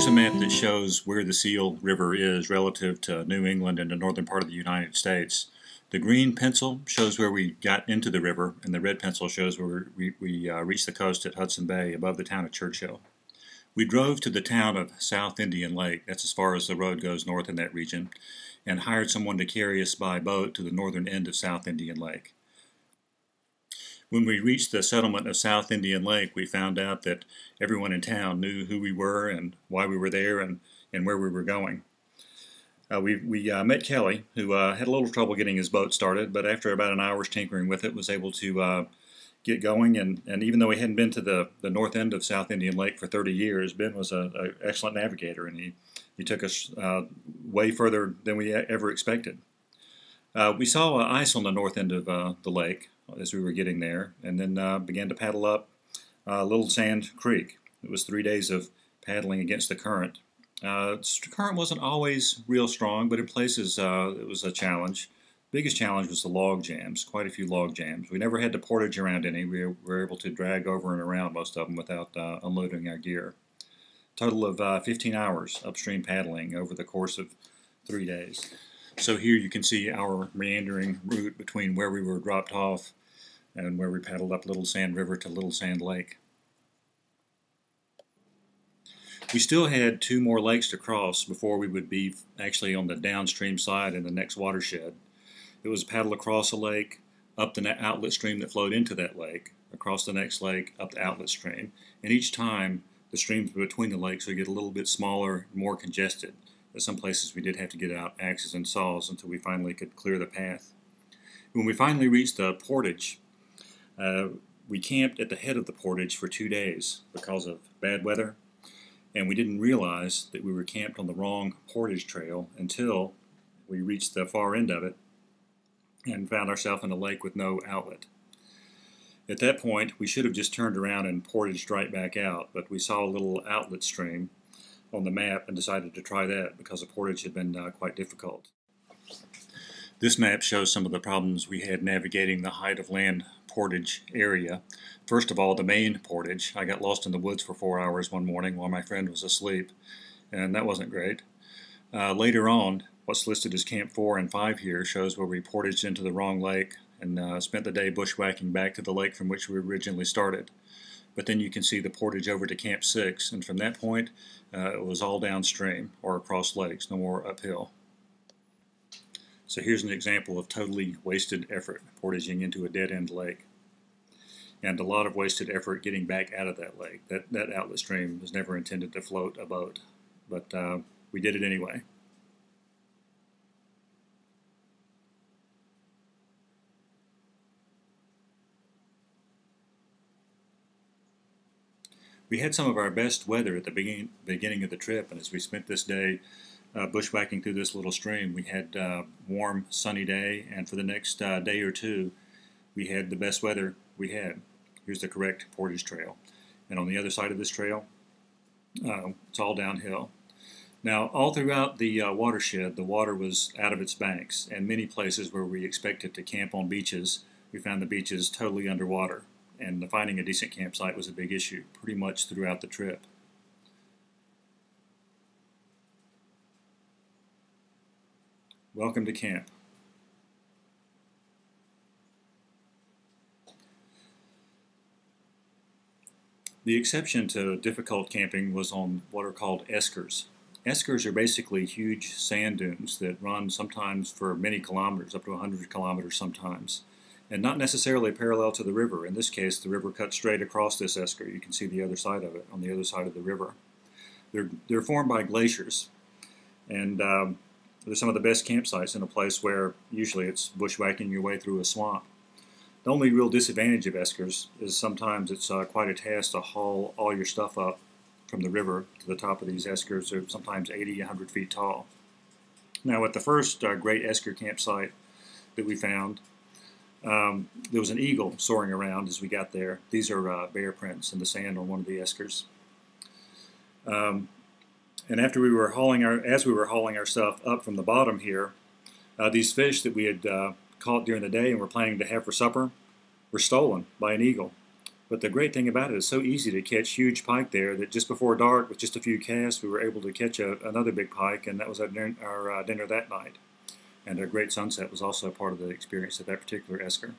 Here's a map that shows where the Seal River is relative to New England and the northern part of the United States. The green pencil shows where we got into the river, and the red pencil shows where we, we uh, reached the coast at Hudson Bay above the town of Churchill. We drove to the town of South Indian Lake, that's as far as the road goes north in that region, and hired someone to carry us by boat to the northern end of South Indian Lake. When we reached the settlement of South Indian Lake, we found out that everyone in town knew who we were and why we were there and, and where we were going. Uh, we we uh, met Kelly, who uh, had a little trouble getting his boat started, but after about an hour's tinkering with it, was able to uh, get going. And, and even though he hadn't been to the, the north end of South Indian Lake for 30 years, Ben was an excellent navigator, and he, he took us uh, way further than we ever expected. Uh, we saw ice on the north end of the lake as we were getting there, and then began to paddle up Little Sand Creek. It was three days of paddling against the current uh, current wasn't always real strong, but in places uh, it was a challenge. Biggest challenge was the log jams, quite a few log jams. We never had to portage around any. We were able to drag over and around most of them without uh, unloading our gear. Total of uh, 15 hours upstream paddling over the course of three days. So here you can see our meandering route between where we were dropped off and where we paddled up Little Sand River to Little Sand Lake. We still had two more lakes to cross before we would be actually on the downstream side in the next watershed. It was paddle across a lake, up the outlet stream that flowed into that lake, across the next lake, up the outlet stream, and each time the streams between the lakes would get a little bit smaller, more congested. At some places we did have to get out axes and saws until we finally could clear the path. When we finally reached the portage, uh, we camped at the head of the portage for two days because of bad weather and we didn't realize that we were camped on the wrong portage trail until we reached the far end of it and found ourselves in a lake with no outlet. At that point, we should have just turned around and portaged right back out, but we saw a little outlet stream on the map and decided to try that because the portage had been uh, quite difficult. This map shows some of the problems we had navigating the height of land portage area. First of all, the main portage. I got lost in the woods for four hours one morning while my friend was asleep, and that wasn't great. Uh, later on, what's listed as Camp 4 and 5 here shows where we portaged into the wrong lake and uh, spent the day bushwhacking back to the lake from which we originally started. But then you can see the portage over to Camp 6, and from that point, uh, it was all downstream or across lakes, no more uphill. So here's an example of totally wasted effort portaging into a dead-end lake. And a lot of wasted effort getting back out of that lake. That, that outlet stream was never intended to float a boat, but uh, we did it anyway. We had some of our best weather at the beginning, beginning of the trip, and as we spent this day uh, bushwhacking through this little stream. We had uh, warm, sunny day, and for the next uh, day or two, we had the best weather we had. Here's the correct portage trail. And on the other side of this trail, uh, it's all downhill. Now, all throughout the uh, watershed, the water was out of its banks, and many places where we expected to camp on beaches, we found the beaches totally underwater. And finding a decent campsite was a big issue pretty much throughout the trip. Welcome to camp. The exception to difficult camping was on what are called eskers. Eskers are basically huge sand dunes that run sometimes for many kilometers, up to 100 kilometers sometimes, and not necessarily parallel to the river. In this case, the river cuts straight across this esker. You can see the other side of it on the other side of the river. They're, they're formed by glaciers, and um, they're some of the best campsites in a place where usually it's bushwhacking your way through a swamp. The only real disadvantage of eskers is sometimes it's uh, quite a task to haul all your stuff up from the river to the top of these eskers. They're sometimes 80, 100 feet tall. Now, at the first uh, great esker campsite that we found, um, there was an eagle soaring around as we got there. These are uh, bear prints in the sand on one of the eskers. Um, and after we were hauling our, as we were hauling ourselves up from the bottom here, uh, these fish that we had uh, caught during the day and were planning to have for supper were stolen by an eagle. But the great thing about it is so easy to catch huge pike there that just before dark, with just a few casts, we were able to catch a, another big pike, and that was our, our uh, dinner that night and a great sunset was also part of the experience at that particular Esker.